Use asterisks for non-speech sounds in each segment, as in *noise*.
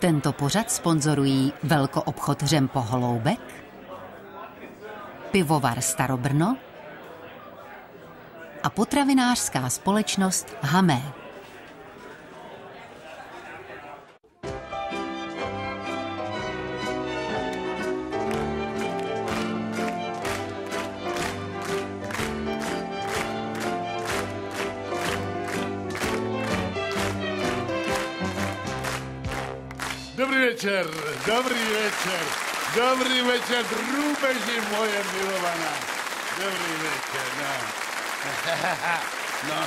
Tento pořad sponzorují velkoobchod Řempo Holoubek, pivovar Starobrno a potravinářská společnost Hamé. Večer, dobrý večer, drůbeži moje milovaná. Dobrý večer, no. *laughs* no.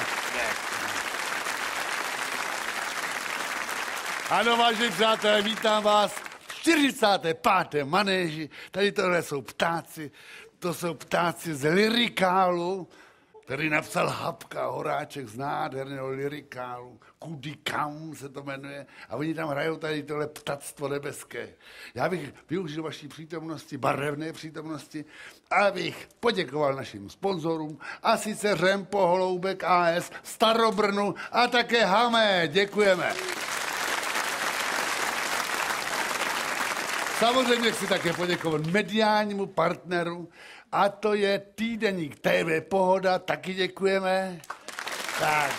Ano, vážení přátelé, vítám vás v 45. manéži. Tady tohle jsou ptáci, to jsou ptáci z Lirikálu, který napsal Hapka Horáček z nádherného lirikálu, Kudy Kam se to jmenuje, a oni tam hrajou tady tohle ptactvo nebeské. Já bych využil vaší přítomnosti, barevné přítomnosti, abych poděkoval našim sponzorům, a sice Řempo Holoubek AS, Starobrnu a také Hamé. Děkujeme. Samozřejmě chci také poděkovat mediálnímu partneru, a to je týdeník TV Pohoda, taky děkujeme. Tak.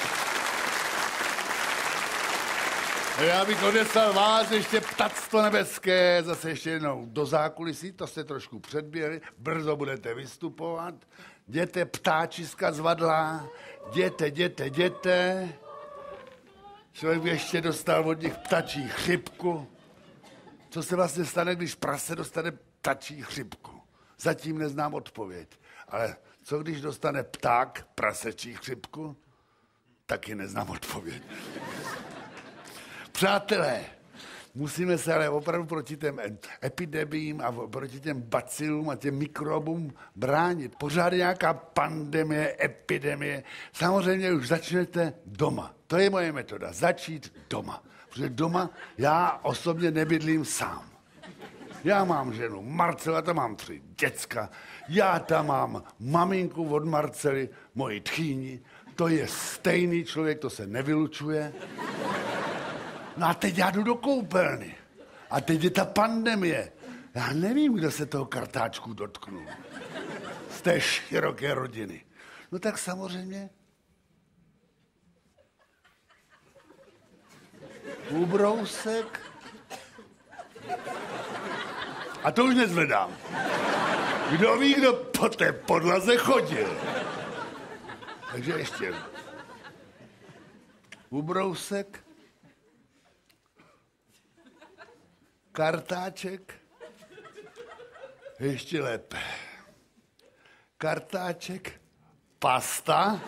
Já bych odeslal vás ještě ptactvo nebeské, zase ještě jednou do zákulisí, to jste trošku předběhli, brzo budete vystupovat. Jděte ptáčiska zvadlá, jděte, jděte, jděte. Člověk ještě dostal od nich ptačí chřipku. Co se vlastně stane, když prase dostane ptačí chřipku? Zatím neznám odpověď. Ale co když dostane pták prasečí chřipku? Taky neznám odpověď. Přátelé, musíme se ale opravdu proti těm epidemím a proti těm bacilům a těm mikrobům bránit. Pořád je nějaká pandemie, epidemie. Samozřejmě už začnete doma. To je moje metoda. Začít doma. Protože doma já osobně nebydlím sám. Já mám ženu Marcela, tam mám tři děcka, já tam mám maminku od Marcely, moji tchýni, to je stejný člověk, to se nevylučuje. No a teď já jdu do koupelny. A teď je ta pandemie. Já nevím, kdo se toho kartáčku dotknul. Z té široké rodiny. No tak samozřejmě ubrousek, a to už nezvedám. Kdo ví, kdo po té podlaze chodil. Takže ještě. Ubrousek, kartáček, ještě lépe. Kartáček, pasta,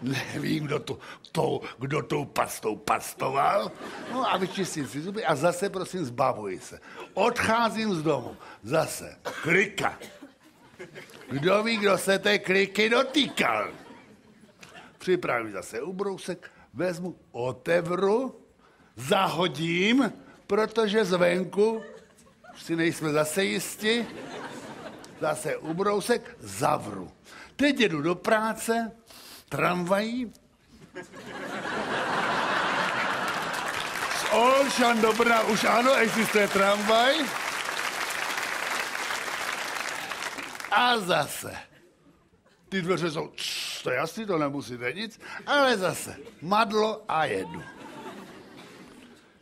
nevím, kdo, to, to, kdo tou pastou pastoval, no a vyčistím si zuby a zase prosím zbavuji se. Odcházím z domu, zase klika. Kdo ví, kdo se té kliky dotýkal? Připravím zase ubrousek, vezmu, otevru, zahodím, protože zvenku, už si nejsme zase jisti, zase ubrousek, zavru. Teď jedu do práce, tramvají. Z Olšan do Brna už ano, existuje tramvaj. A zase. Ty dveře jsou, č, to jasný, to nemusíte nic, ale zase madlo a jedu.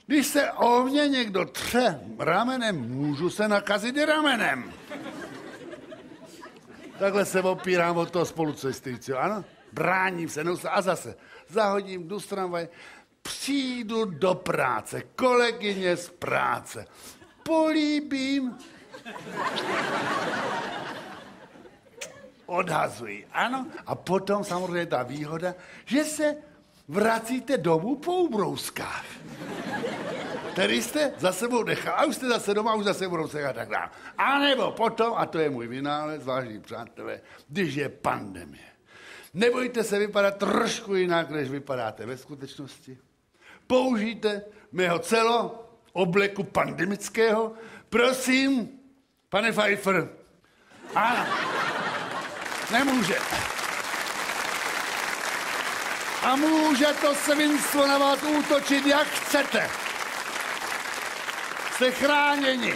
Když se o mě někdo tře ramenem, můžu se nakazit i ramenem. Takhle se opírám od toho spolucestujícího, ano? Bráním se neustále a zase zahodím, do tramvaj, přijdu do práce, kolegyně z práce, políbím, odhazují, ano, a potom samozřejmě ta výhoda, že se vracíte domů po ubrouskách. Který jste za sebou nechal, a už jste zase doma, už zase budou se a tak dále. A nebo potom, a to je můj vynález, vážení přátelé, když je pandemie. Nebojte se vypadat trošku jinak, než vypadáte ve skutečnosti. Použijte mého celo obleku pandemického. Prosím, pane Pfeiffer. Ano. Nemůže. A může to svinstvo na vás útočit, jak chcete. Jste chráněni.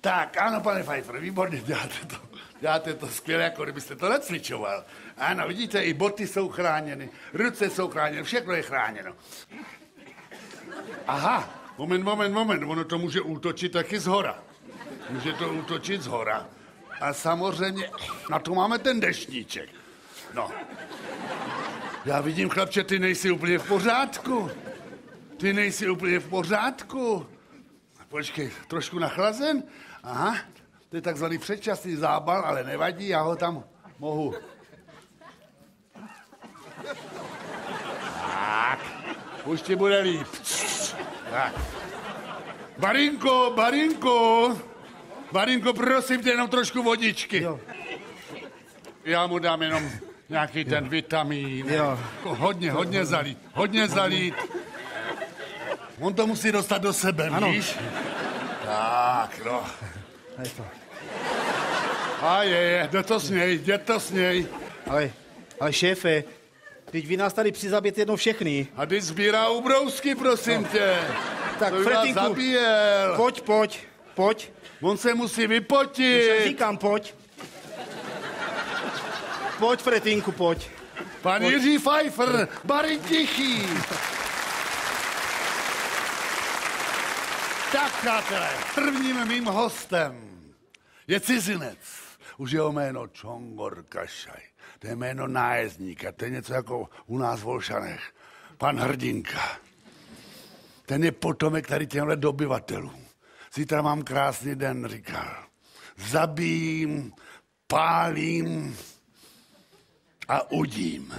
Tak, ano, pane Pfeiffer, výborně, děláte to. Děláte to skvěle, jako kdybyste to necvičoval. Ano, vidíte, i boty jsou chráněny, ruce jsou chráněny, všechno je chráněno. Aha, moment, moment, moment, ono to může útočit taky z hora. Může to útočit z hora. A samozřejmě na to máme ten dešníček. No. Já vidím, chlapče, ty nejsi úplně v pořádku. Ty nejsi úplně v pořádku. Počkej, trošku nachlazen? Aha, to je takzvaný předčasný zábal, ale nevadí, já ho tam mohu. Tak, už ti bude líp. Tak. Barinko, Barinko, Barinko, prosím tě, jenom trošku vodičky. Jo. Já mu dám jenom nějaký ten vitamin. Jo. Hodně, hodně zalít, hodně zalít. On to musí dostat do sebe, Ano. víš? Tak, no. Je to. A je, je, jde to s něj, jde to s něj. Ale, ale šéfe, teď vy nás tady přizabijete jednou všechny. A ty sbírá ubrousky, prosím tě. Tak, to Fretinku. zabíjel. Pojď, pojď, pojď. On se musí Už vypotit. říkám, pojď. Pojď, Fretinku, pojď. Pan Jiří Pfeiffer, Bary Tichý. Tak, přátelé, prvním mým hostem je cizinec. Už jeho jméno Čongor Kašaj. To je jméno nájezdníka, to je něco jako u nás v Volšanech. Pan Hrdinka. Ten je potomek tady těmhle dobyvatelů. Zítra mám krásný den, říkal. Zabijím, pálím a udím.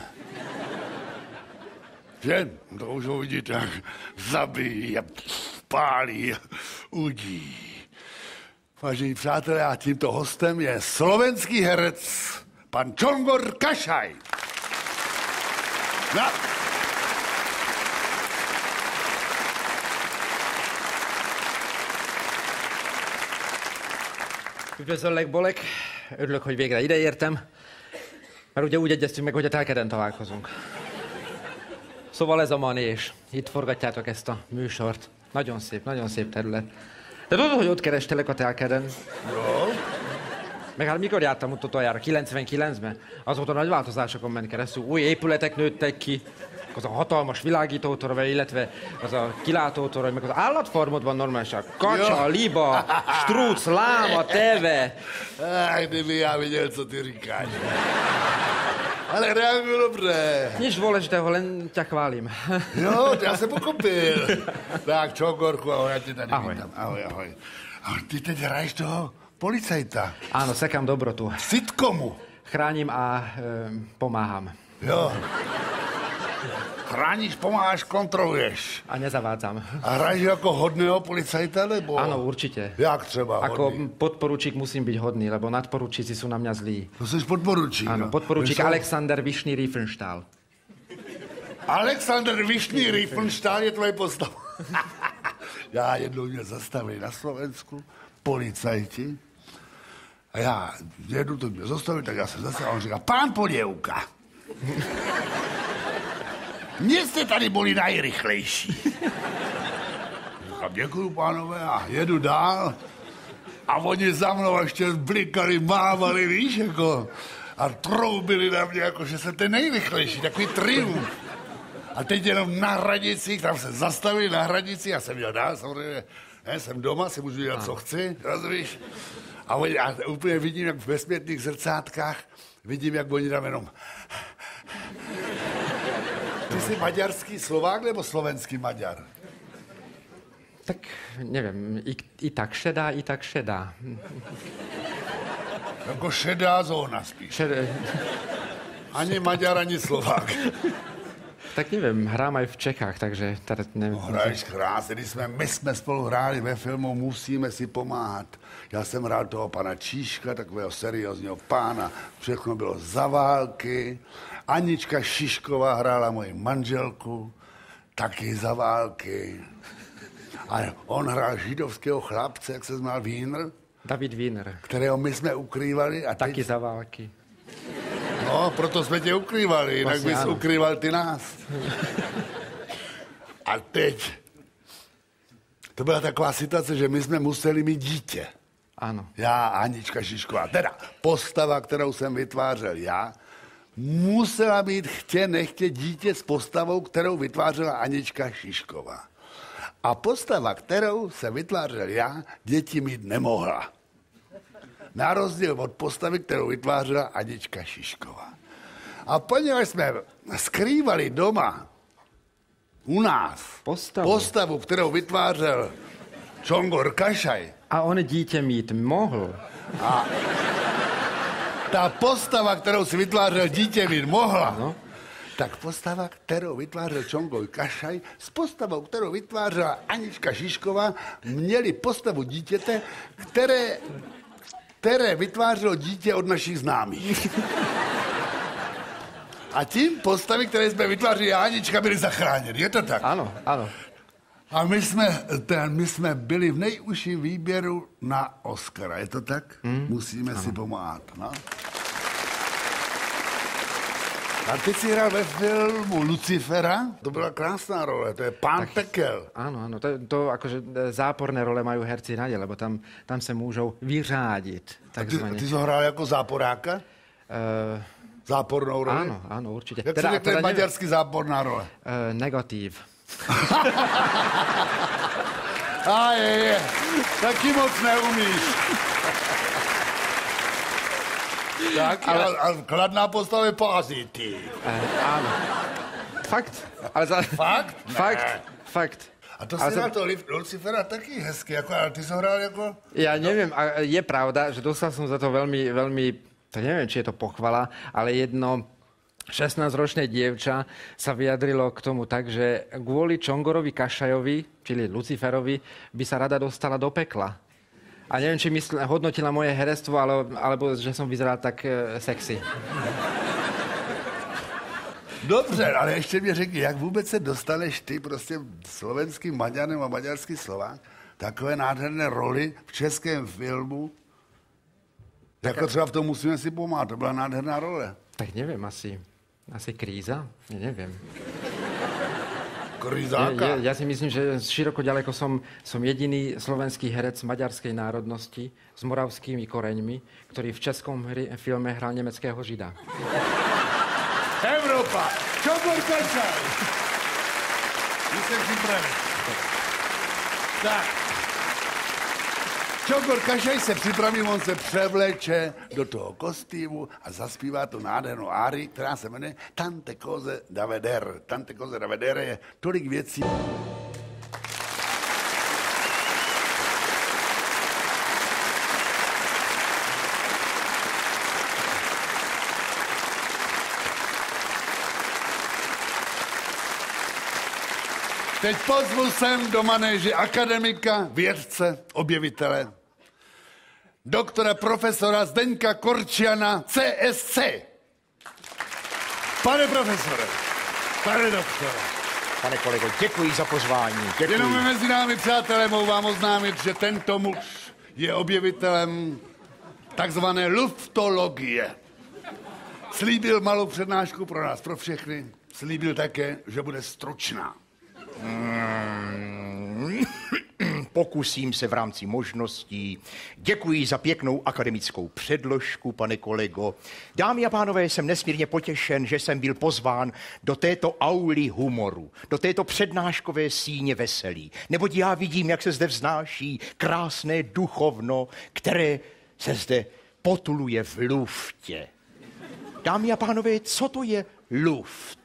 Že? To už ho vidíte, jak zabíjí pálí udí. Vážení přátelé, a tímto hostem je slovenský herec pan Čongor Kašaj. No. Üdvözöllek, Bolek. Örülök, hogy végre ideértem. Mert ugye úgy egyeztünk meg, hogy a telkeden találkozunk. Szóval ez a Mani, és itt forgatjátok ezt a műsort. Nagyon szép, nagyon szép terület. De tudod, hogy ott kerestelek a telkeden? Meg hát mikor jártam ott utoljára? 99-ben? Azóta nagy változásokon ment keresztül. Új épületek nőttek ki, az a hatalmas világítótorony, illetve az a kilátótorony, meg az állatfarmod van normálisan. Kacsa, Jo. liba, struc, láma, teve. Ach, kdyby já viděl, co ty Ale reaguju dobře. Nic dôležitého, len ťa chválim. *laughs* Jo, já jsem pochopil. Tak, Čongorku, ahoj, já tě tady Ahoj. vítám. Ahoj, ahoj. A ty teď hraješ toho policajta. Áno, sekám dobrotu. V sitcomu. Chránim a e, pomáham. Jo. Chráníš, pomáháš, kontroluješ. A nezavádzam. A hraješ jako hodného policajta, nebo? Áno, určite. Jak třeba Ako hodný? podporučík musím byť hodný, lebo nadporučíci sú na mňa zlí. To jsi podporučík. Áno, no. podporučík jsou- Alexander Vyšný Riefenstahl. Alexander Višný Riefenstahl je tvoje postava. *laughs* já jednou mě zastavili na Slovensku, policajti, a já jedu, to mě zastavili, tak já se zastavil, a on říká, pán Poděvka, mě jste tady byli nejrychlejší. Říkám, děkuju, pánové, a jedu dál. A oni za mnou ještě blikali, mávali, víš, jako, a troubili na mě, jako, že jsem ten nejrychlejší, takový triumf. A teď jenom na hranicích, tam se zastavili na hranicích, já jsem měl dál, samozřejmě, ne, jsem doma, si můžu dělat, co chci, rozumíš? A, oni, a úplně vidím, jak ve smětných zrcátkách, vidím, jak oni tam jenom... Ty jsi maďarský Slovák nebo slovenský Maďar? Tak neviem, i, i tak šedá, i tak šedá. Jako šedá zóna spíš. Šed, Ani Maďar, ani Slovák. tak neviem, hrám aj v Čechách, takže teda neviem. No, hraješ krásně, když jsme, my jsme spolu hráli ve filmu Musíme si pomáhat. Já jsem hrál toho pana Číška, takového seriózního pána, všechno bylo za války. Anička Šišková hrála moji manželku, taky za války. A on hrál židovského chlapce, jak se znal Wiener, David Wiener. kterého my jsme ukrývali. A Taky teď, za války. no, proto jsme tě ukrývali, jinak Vlastně bys ano. ukrýval ty nás. A teď to byla taková situace, že my jsme museli mít dítě. Ano. Já, Anička Šišková, teda postava, kterou jsem vytvářel já, musela být chtě nechtě dítě s postavou, kterou vytvářela Anička Šišková. A postava, kterou se vytvářel já, děti mít nemohla. Na rozdíl od postavy, kterou vytvářela Anička Šišková. A poněvadž jsme skrývali doma u nás Postavu. postavu kterou vytvářel Čongor Kašaj, A on dítě mít mohl. Ta postava, kterou si vytvářel dítě mít mohla, No. tak postava, kterou vytvářel Čongoj Kašaj, s postavou, kterou vytvářela Anička Šišková, měli postavu dítěte, které, které vytvářelo dítě od našich známých. A tím postavy, které jsme vytvářeli Anička, byly zachráněny. Je to tak? Ano, ano. A my jsme, ten, my jsme byli v nejužším výběru na Oscara, je to tak? Mm. Musíme ano. si pomáhat, no. A ty jsi hrál ve filmu Lucifera, to byla krásná role, to je pán tak. pekel. Áno, áno, to, to akože e, záporné role majú herci radi, lebo tam, tam sa môžou vyřádiť, A ty, takzvaně. ty jsi hrál jako záporáka? Uh, Zápornou roli? áno, áno, určite. Jak teda, se řekne neviem, maďarsky záporná role? uh, negatív. *laughs* A je, je, taky moc neumíš. tak, ale... a, a kladná postava je pozitiv. Uh, áno. Fakt. Ale za... Fakt? *laughs* Fakt, Ne. fakt. A to Ale si za- hrál to Lucifera taky hezky, jako, ale ty jsi hrál jako... Ja neviem, a je pravda, že dostal som za to veľmi, veľmi, to neviem, či je to pochvala, ale jedno 16-ročné dievča sa vyjadrilo k tomu tak, že kvôli Čongorovi Kašajovi, čili Luciferovi, by sa rada dostala do pekla. A neviem, či mysl, hodnotila moje herectvo, ale, alebo že som vyzeral tak e, sexy. Dobře, ale ještě mi řekni, jak vůbec se dostaneš ty prostě slovenským Maďarem a maďarský Slovák takové nádherné roli v českém filmu, jako třeba v tom musíme si pomáhat, to byla nádherná role. Tak neviem, asi, asi kríza? Ja neviem. Kryzáka. Ja, ja si myslím, že široko ďaleko som, som jediný slovenský herec maďarskej národnosti s moravskými koreňmi, ktorý v českom hry, filme hral nemeckého žida. Evropa! Čobor Kačaj! Jsem připraven. Tak. Čokor Kašaj se připraví, on se převleče do toho kostýmu a zaspívá tu nádhernou ári, která se jmenuje Tante Koze da Veder. Tante Koze da Veder je tolik věcí. Teď pozvu sem do manéže akademika, vědce, objevitele, doktora profesora Zdeňka Korčiana, CSC. Pane profesore, pane doktore, Pane kolego, děkuji za pozvání. Děkuji. jenom mezi námi, přátelé, mohu vám oznámit, že tento muž je objevitelem takzvané luftologie. Slíbil malou přednášku pro nás, pro všechny. Slíbil také, že bude stručná. Pokusím se v rámci možností. Děkuji za pěknou akademickou předložku, pane kolego. Dámy a pánové, jsem nesmírně potěšen, že jsem byl pozván do této auly humoru, do této přednáškové síně veselí. Neboť já vidím, jak se zde vznáší krásné duchovno, které se zde potuluje v luftě. Dámy a pánové, co to je luft?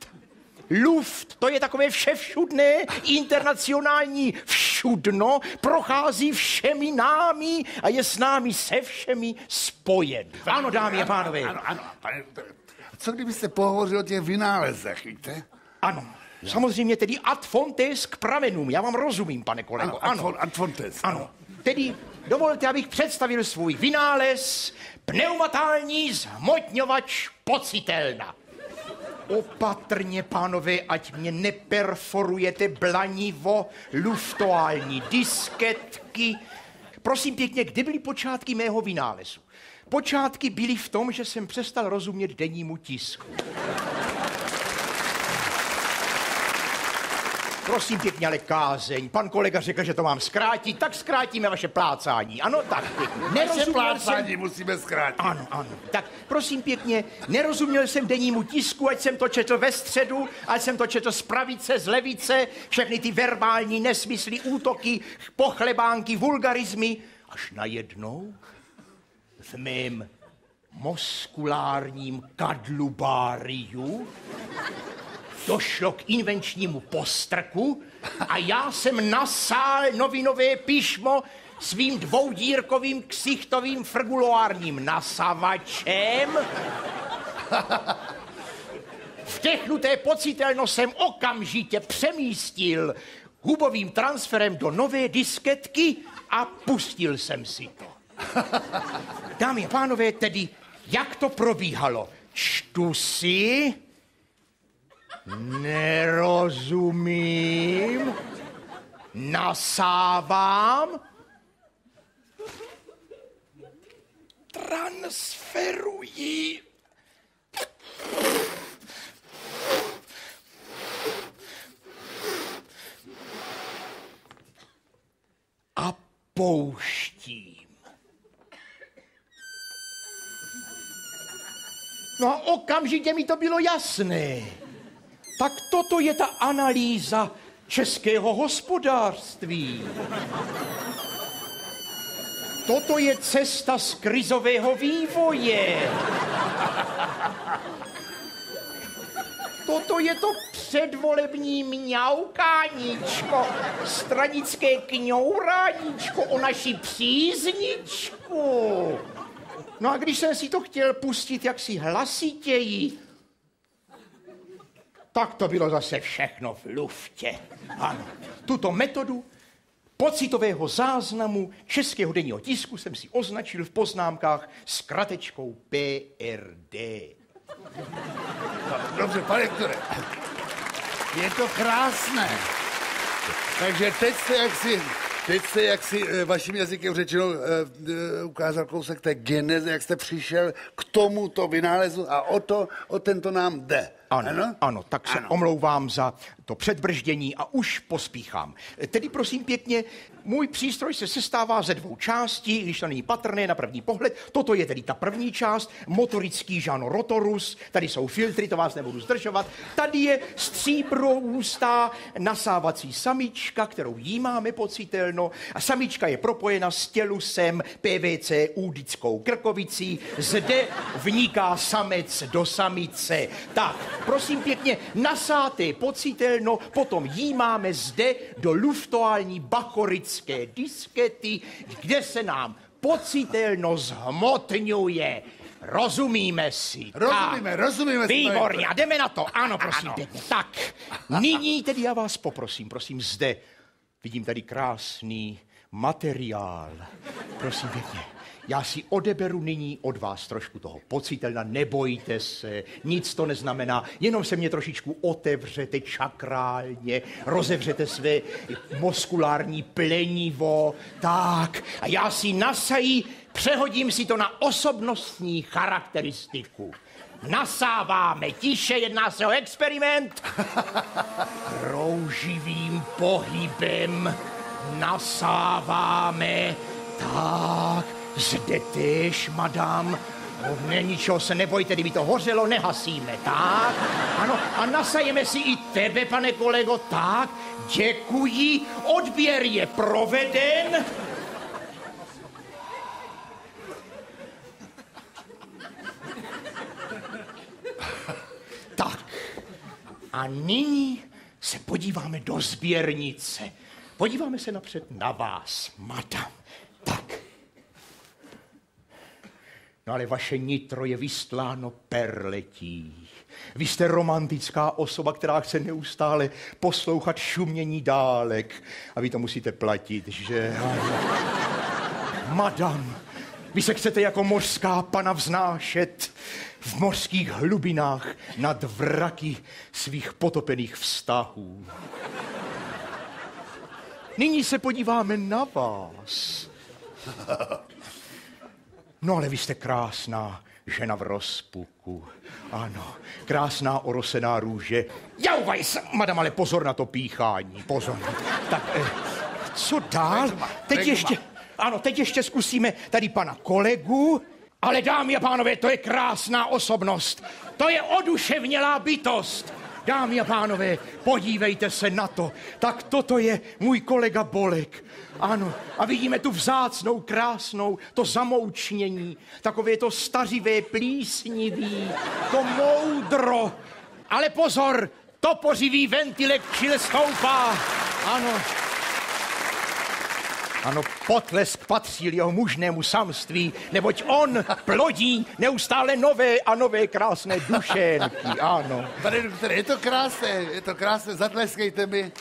Luft, to je takové vševšudné, internacionální všudno, prochází všemi námi a je s námi se všemi spojen. Ano, dámy a pánové, Ano, ano, pane, co kdybyste pohovořil o těch vynálezech, víte? ano. Samozřejmě tedy ad fontes k pramenům. Já vám rozumím, pane kolego. Ano, ad, ad fontes. Ano. Tedy dovolte, abych představil svůj vynález pneumatální zhmotňovač pocitelna. Opatrně, pánové, ať mě neperforujete blanivo luftoální disketky. Prosím pěkně, kde byly počátky mého vynálezu? Počátky byly v tom, že jsem přestal rozumět dennímu tisku. Prosím pěkně, ale kázeň. Pan kolega řekl, že to mám zkrátit, tak zkrátíme vaše plácání. Ano, tak pěkně. Nerozuměl plácání jsem... musíme zkrátit. Ano, ano. Tak prosím pěkně, nerozuměl jsem dennímu tisku, ať jsem to četl ve středu, ať jsem to četl z pravice, z levice, všechny ty verbální nesmysly, útoky, pochlebánky, vulgarizmy, až najednou v mém muskulárním kadlubáriu došlo k invenčnímu postrku a já jsem nasál novinové píšmo svým dvoudírkovým ksichtovým frguloárním nasavačem. Vdechnuté pocitelno jsem okamžitě přemístil hubovým transferem do nové disketky a pustil jsem si to. Dámy a pánové, tedy jak to probíhalo? Čtu si, nerozumím, nasávám, transferuji. A pouštím. No a okamžitě mi to bylo jasné. Tak toto je ta analýza českého hospodářství. Toto je cesta z krizového vývoje. Toto je to předvolební mňaukáníčko, stranické kňouráníčko o naší přízničku. No a když jsem si to chtěl pustit jaksi hlasitěji, tak to bylo zase všechno v luftě. Ano, tuto metodu pocitového záznamu českého denního tisku jsem si označil v poznámkách s kratečkou PRD. Dobře, pane doktore. Je to krásné. Takže teď jste jaksi, teď jste jaksi eh, vaším jazykem řečeno eh, eh, ukázal kousek té geneze, jak jste přišel k tomuto vynálezu a o to, o tento nám jde. Ano, ano, ano tak se Ano. omlouvám za to předbrždění a už pospíchám. Tedy prosím pěkně, můj přístroj se sestává ze dvou částí, když to není patrné na první pohled. Toto je tedy ta první část, motorický žano rotorus, tady jsou filtry, to vás nebudu zdržovat. Tady je stříbroustá nasávací samička, kterou jí máme pocitelno a samička je propojena s tělusem PVC údickou krkovicí. Zde vniká samec do samice. Tak, prosím pěkně, nasáté pocitelno, potom jí máme zde do luftoální bachorické diskety, kde se nám pocitelno zhmotňuje. Rozumíme si. Rozumíme, Tak. rozumíme si, Výborně, a jdeme na to. Ano, prosím Ano. pěkně. Tak, nyní tedy já vás poprosím, prosím, zde vidím tady krásný materiál. Prosím pěkně. Já si odeberu nyní od vás trošku toho pocitelna, nebojte se, nic to neznamená, jenom se mě trošičku otevřete čakrálně, rozevřete své muskulární plenivo, tak, a já si nasají, přehodím si to na osobnostní charakteristiku. Nasáváme tiše, jedná se o experiment. Krouživým pohybem nasáváme. Tak, zde tež, madam. No, ne, ničeho se nebojte, kdyby to hořelo, nehasíme, tak? Ano, a nasajeme si i tebe, pane kolego, tak? Děkuji, odběr je proveden. Tak, a nyní se podíváme do sběrnice. Podíváme se napřed na vás, madam. Tak. No ale vaše nitro je vystláno perletí. Vy jste romantická osoba, která chce neustále poslouchat šumění dálek. A vy to musíte platit, že? Madam, vy se chcete jako mořská pana vznášet v mořských hlubinách nad vraky svých potopených vztahů. Nyní se podíváme na vás. No ale vy jste krásná, žena v rozpuku. Ano, krásná orosená růže. Jauvajs, madam, ale pozor na to píchání, pozor. Tak, eh, co dál? Teď ještě, ano, teď ještě zkusíme tady pana kolegu. Ale dámy a pánové, to je krásná osobnost. To je oduševnělá bytost. Dámy a pánové, podívejte se na to. Tak toto je můj kolega Bolek. Ano, a vidíme tu vzácnou, krásnou, to zamoučnění, takové to stařivé, plísnivý, to moudro. Ale pozor, to pořivý ventilek čile stoupá. Ano, ano, potlesk patřil jeho mužnému samství, neboť on plodí neustále nové a nové krásné dušenky, ano. Pane doktore, je to krásné, je to krásné, zatleskejte mi.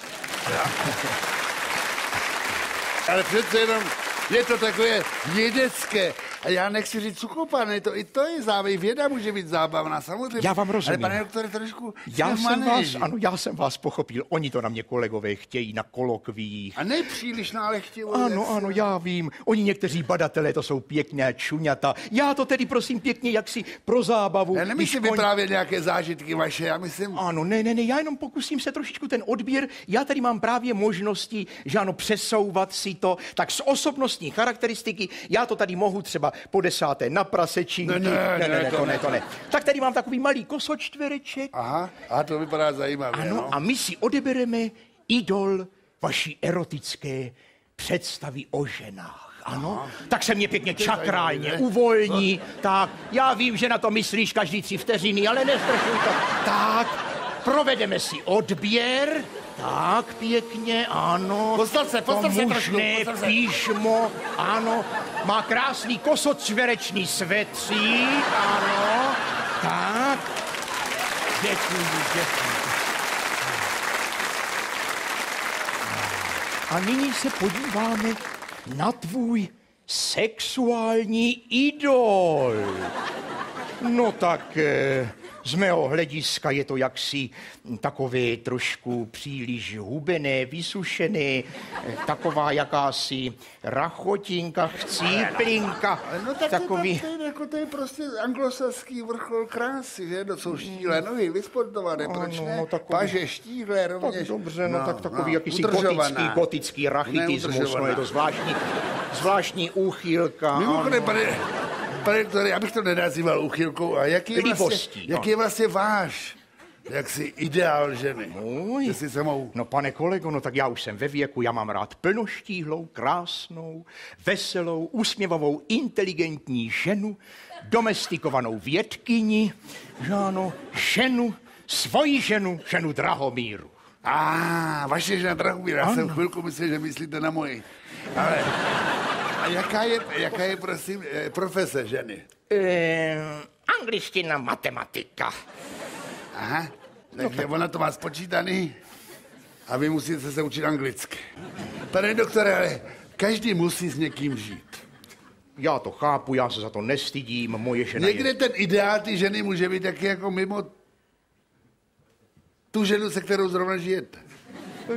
Ale přece jenom je to takové vědecké. A já nechci říct sukopané, to i to je zábavný. Věda může být zábavná, samozřejmě. Já vám rozumím. Ale pane doktore, trošku Já jsem vás, ano, já jsem vás pochopil. Oni to na mě kolegové chtějí na kolokvích. A nepříliš nálechtivou Ano, věc. ano, já vím. Oni někteří badatelé, to jsou pěkné čuňata. Já to tedy prosím pěkně jaksi pro zábavu. Já nemyslím oni- vyprávět nějaké zážitky vaše, já myslím... Ano, ne, ne, ne, já jenom pokusím se trošičku ten odběr. Já tady mám právě možnosti, že ano, přesouvat si to. Tak z osobnostní charakteristiky, já to tady mohu třeba po desáté na prasečinky. Ne, ne, ne, ne, ne, to ne, to ne. Tak tady mám takový malý kosočtvereček. Aha, aha, to vypadá zajímavě, Ano, no. a my si odebereme idol vaší erotické představy o ženách. Ano, tak se mě pěkně čakrálně uvolní. Tak, já vím, že na to myslíš každý tři vteřiny, ale nestršuj to. Tak, provedeme si odběr. Tak, pěkně, ano. Postav se, postav se trošku, postav se. píšmo, ano. Má krásný kosocverečný svetřík, ano. Tak, děkuji, děkuji. A nyní se podíváme na tvůj sexuální idol. No tak eh, z mého hlediska je to jaksi takové trošku příliš hubené, vysušené, taková jakási rachotinka, chcíplinka, No tak takový... to, je, to, jako, to je prostě anglosaský vrchol krásy, že? To jsou štíhlé nohy, vysportované, proč ne? no takový- Paže štíhlé rovněž. Tak dobře, no, tak takový jakýsi udržovaná. gotický, gotický rachitismus, no je to zvláštní, zvláštní úchylka. Mimochodem, pane, pane doktore, já bych to nenazýval uchylkou. A jaký je vlastně, Libostí, jaký no. je vlastně váš, jak si ideál ženy? Můj. Jestli se mohu... No pane kolego, no tak já už jsem ve věku, já mám rád plnoštíhlou, krásnou, veselou, úsměvavou, inteligentní ženu, domestikovanou vědkyni, že ano, ženu, svoji ženu, ženu Drahomíru. A vaše žena Drahomíra, já jsem chvilku myslel, že myslíte na moji. Ale a jaká je, jaká je prosím, eh, profese ženy? E, angličtina, matematika. Aha, takže ona to má spočítaný a vy musíte se učit anglicky. Pane doktore, ale každý musí s někým žít. Já to chápu, já se za to nestydím, moje žena Někde je... ten ideál ty ženy může být taky jako mimo tu ženu, se kterou zrovna žijete.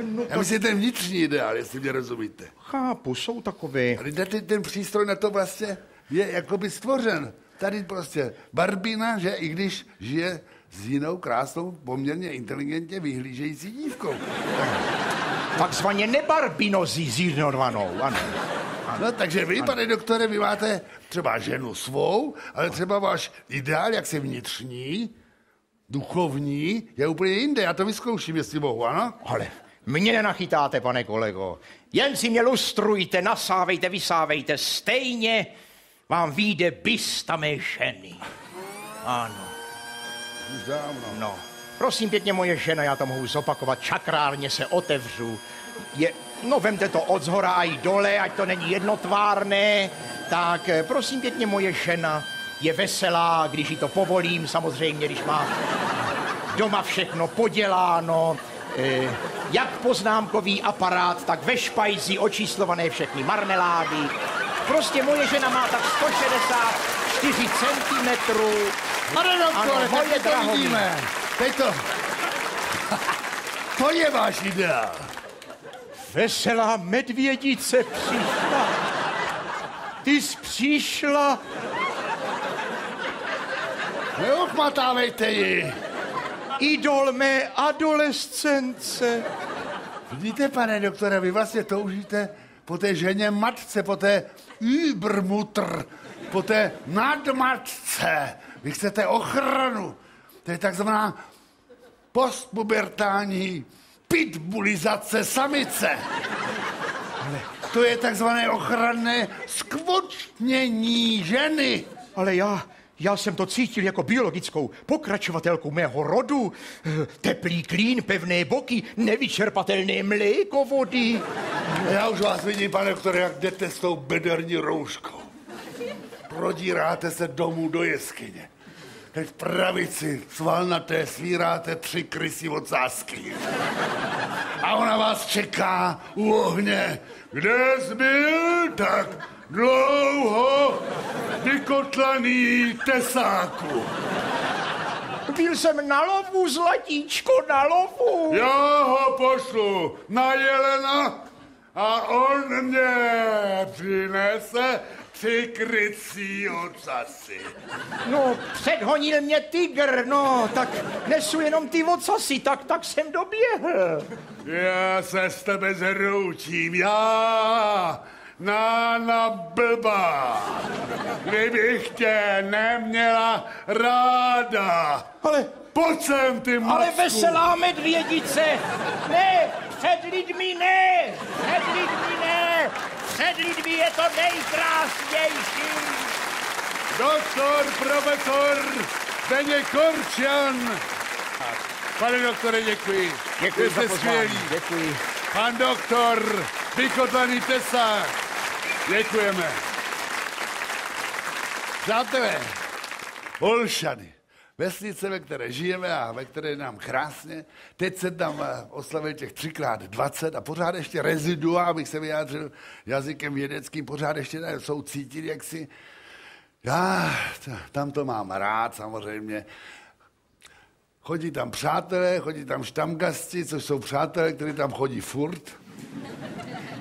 No, Já myslím ten vnitřní ideál, jestli mě rozumíte. chápu, jsou takové... Ale ten, ten přístroj na to vlastně je jakoby stvořen. Tady prostě Barbina, že i když žije s jinou krásnou, poměrně inteligentně vyhlížející dívkou. Takzvaně nebarbinozizírnovanou, ano. No, takže vy, pane doktore, vy máte třeba ženu svou, ale třeba váš ideál, jak se vnitřní, duchovní, je úplně jinde. Já to vyzkouším, jestli mohu, ano? Ale mě nenachytáte, pane kolego. Jen si mě lustrujte, nasávejte, vysávejte. Stejně vám vyjde bysta mé ženy. Ano, Už dávno. no. Prosím pěkně, moje žena, já to mohu zopakovat, čakrárně se otevřu. Je, no, vemte to od zhora a i dole, ať to není jednotvárné. Tak, eh, prosím pěkně, moje žena je veselá, když jí to povolím, samozřejmě, když má doma všechno poděláno, jak poznámkový aparát, tak ve špajzi očíslované všechny marmelády. Prostě moje žena má tak 164 cm. Pane doktore, Ano, moje teď to vidíme. Teď to... *laughs* To je váš ideál. Veselá medvědice přišla. Ty jsi přišla. Neuchmatávejte ji. Idol mé adolescence. Vidíte, pane doktore, vy vlastně toužíte po té ženě matce, po té übermutr, po té nadmatce. Vy chcete ochranu. To je takzvaná postpubertální pitbulizace samice. Ale to je takzvané ochranné skvotnění ženy. Ale já, já jsem to cítil jako biologickou pokračovatelku mého rodu. Teplý klín, pevné boky, nevyčerpatelné mléko vody. Já už vás vidím, pane doktore, jak jdete s tou bederní rouškou. Prodíráte se domů do jeskyně. Teď v pravici svalnaté svíráte tři krysy ocásky. A ona vás čeká u ohně. Kde jsi byl tak dlouho vykotlaný tesáku? Byl jsem na lovu, zlatíčko, na lovu. Já ho pošlu na Jelena a on mě přinese tři krycí ocasy. No, předhonil mě tygr, no, tak nesu jenom ty ocasy, tak, tak jsem doběhl. Já se s tebe zroučím, já nána blbá. Kdybych tě neměla ráda. Ale, Pojď sem, ty ale macku. veselá medvědice, ne, před lidmi ne, před lidmi ne, před lidmi je to nejkrásnější. Doktor, profesor, Zdeněk Korčan. Pane doktore, děkuji. Děkuji Vy za jste pozvání, děkuji. Pan doktor, vykotlaný tesák. Děkujeme. Přátelé, Olšany, vesnice, ve které žijeme a ve které je nám krásně. Teď se tam eh, oslavil těch třikrát 20 a pořád ještě rezidua, abych se vyjádřil jazykem vědeckým, pořád ještě ne, jsou cítit jaksi. Já t- tam to mám rád samozřejmě. Chodí tam přátelé, chodí tam štamgasti, což jsou přátelé, kteří tam chodí furt.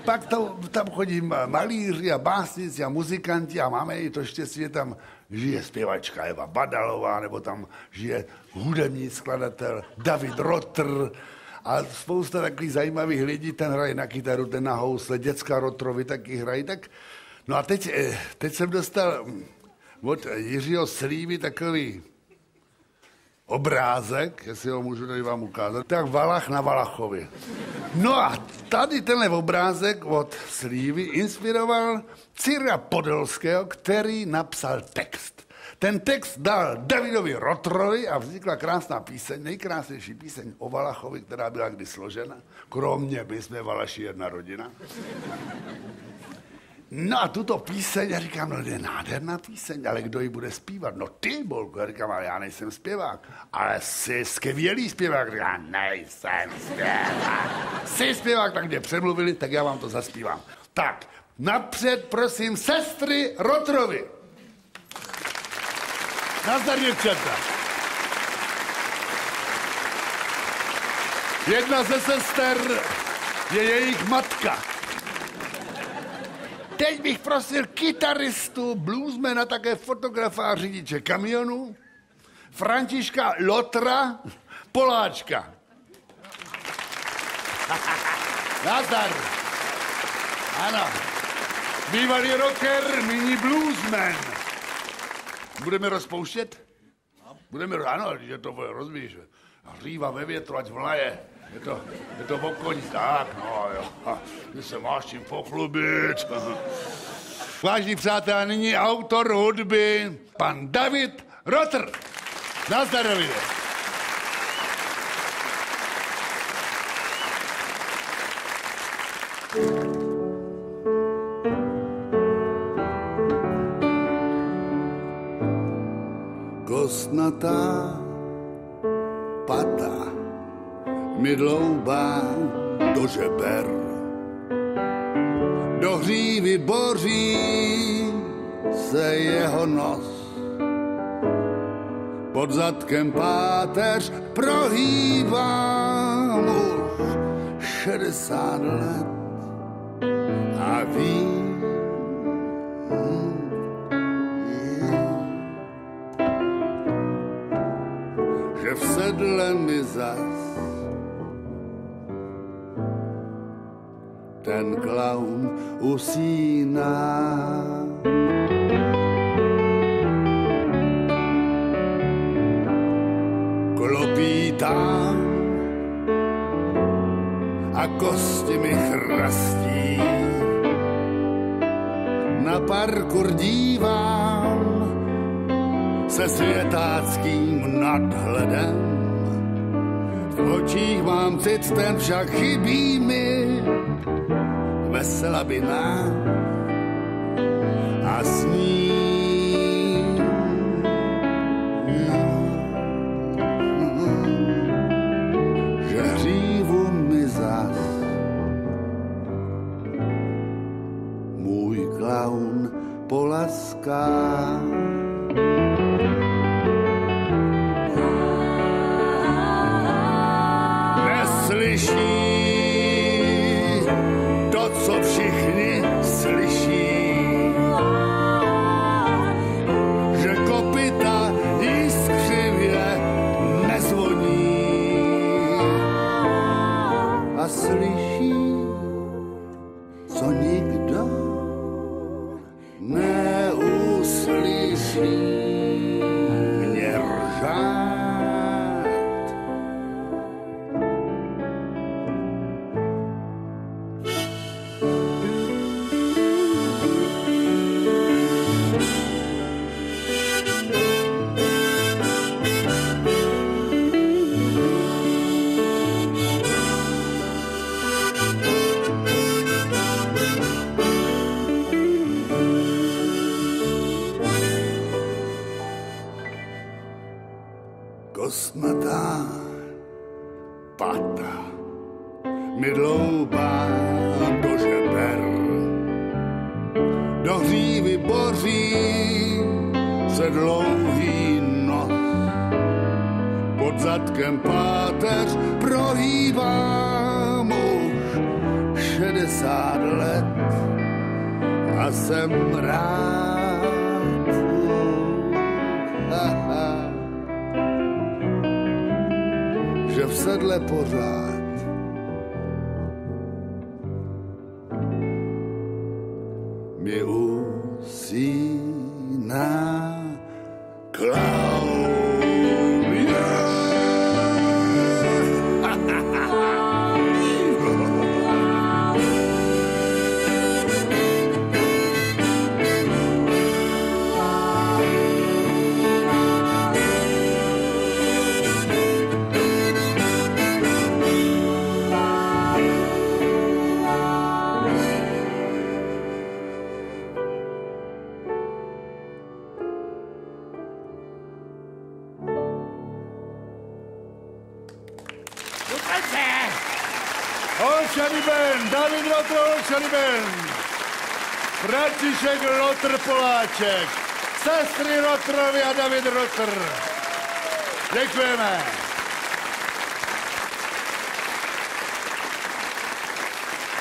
Pak to, tam chodí ma- malíři a básnici a muzikanti a máme i to štěstí, že tam žije zpěvačka Eva Badalová, nebo tam žije hudební skladatel David Rotter a spousta takových zajímavých lidí, ten hraje na kytaru, ten na housle, děcka Rotrovi taky hrají, tak No a teď, eh, teď jsem dostal od Jiřího Slívy takový obrázek, jestli ho můžu tady vám ukázat, tak Valach na Valachově. No a tady tenhle obrázek od Slívy inspiroval Cyrila Podolského, který napsal text. Ten text dal Davidovi Rotrovi a vznikla krásná píseň, nejkrásnější píseň o Valachovi, která byla kdy složena. Kromě my jsme Valaši jedna rodina. No a tuto píseň, já říkám, no je nádherná píseň, ale kdo ji bude zpívat? No ty, Bolko, já říkám, ale já nejsem zpěvák. Ale jsi skvělý zpěvák. Já nejsem zpěvák. Jsi zpěvák, tak mě přemluvili, tak já vám to zaspívám. Tak, napřed prosím sestry Rotrovi. Nazdar, děvčata. Jedna ze sester je jejich matka. Teď bych prosil kytaristu, bluesmana, také fotografa a řidiče kamionu, Františka Lotra, Poláčka. *laughs* Nazdar. Ano. Bývalý rocker, nyní bluesman. Budeme rozpouštět? Budeme, ano, že to bude, rozumíš? Hříva ve větru, ať vlaje. Je to, je to koni, tak, no jo. Ty se máš čím pochlubit. Vážení přátelé, nyní autor hudby, pan David Rotter. Nazdar, Davide. Kostnatá pata mi dloubá do žeber. Do hřívy boří se jeho nos. Pod zadkem páteř prohývá muž 60 let a ví, vedle mi zas ten klaun usíná. Klopítám a kosti mi chrastí. Na parkour dívám se světáckým nadhledem. V očích mám cit, ten však chybí mi vesela by nám a s ním že hřívu mi můj. Kosmatá pata mi dloubá do žeber. Do hřívy boří se dlouhý nos. Pod zadkem páteř prohývám už šedesát let a jsem rád. V sedle pořád. Poláček. Sestry Rotrovi a David Rotr. Děkujeme.